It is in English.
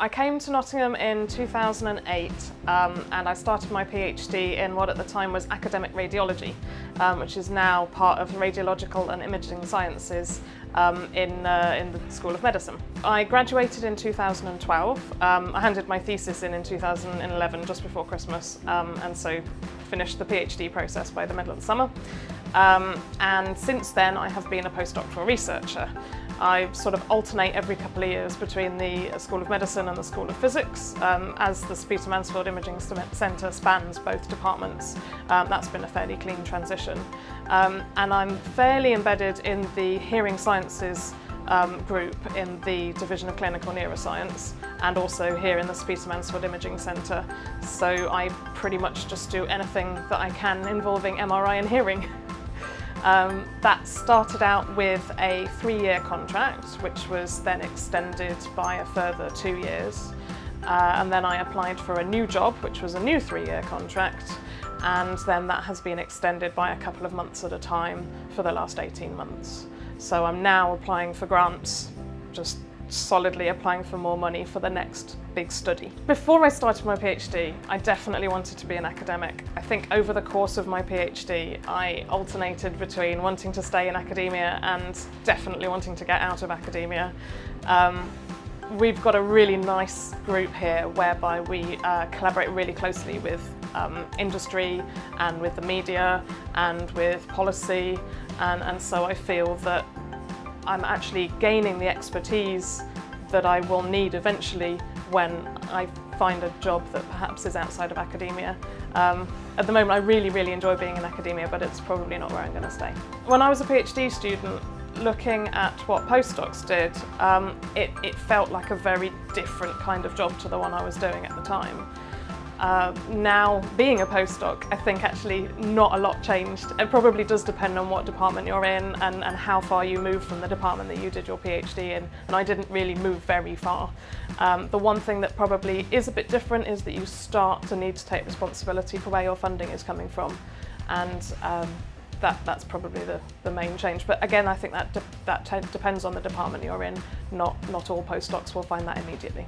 I came to Nottingham in 2008 um, and I started my PhD in what at the time was academic radiology, um, which is now part of radiological and imaging sciences um, in, uh, in the School of Medicine. I graduated in 2012. Um, I handed my thesis in in 2011 just before Christmas um, and so finished the PhD process by the middle of the summer. Um, and since then I have been a postdoctoral researcher. I sort of alternate every couple of years between the School of Medicine and the School of Physics um, as the Peter Mansfield Imaging Centre spans both departments. Um, that's been a fairly clean transition. Um, and I'm fairly embedded in the hearing sciences um, group in the Division of Clinical Neuroscience and also here in the Peter Mansfield Imaging Centre. So I pretty much just do anything that I can involving MRI and hearing. Um, that started out with a three-year contract, which was then extended by a further two years. Uh, and then I applied for a new job, which was a new three-year contract, and then that has been extended by a couple of months at a time for the last 18 months. So I'm now applying for grants, just solidly applying for more money for the next big study. Before I started my PhD, I definitely wanted to be an academic. I think over the course of my PhD, I alternated between wanting to stay in academia and definitely wanting to get out of academia. Um, we've got a really nice group here whereby we uh, collaborate really closely with um, industry and with the media and with policy and, and so I feel that I'm actually gaining the expertise that I will need eventually when I find a job that perhaps is outside of academia. Um, at the moment I really, really enjoy being in academia, but it's probably not where I'm going to stay. When I was a PhD student, looking at what postdocs did, um, it, it felt like a very different kind of job to the one I was doing at the time. Uh, now, being a postdoc, I think actually not a lot changed. It probably does depend on what department you're in and, and how far you move from the department that you did your PhD in, and I didn't really move very far. Um, the one thing that probably is a bit different is that you start to need to take responsibility for where your funding is coming from, and um, that, that's probably the, the main change. But again, I think that, de that depends on the department you're in. Not, not all postdocs will find that immediately.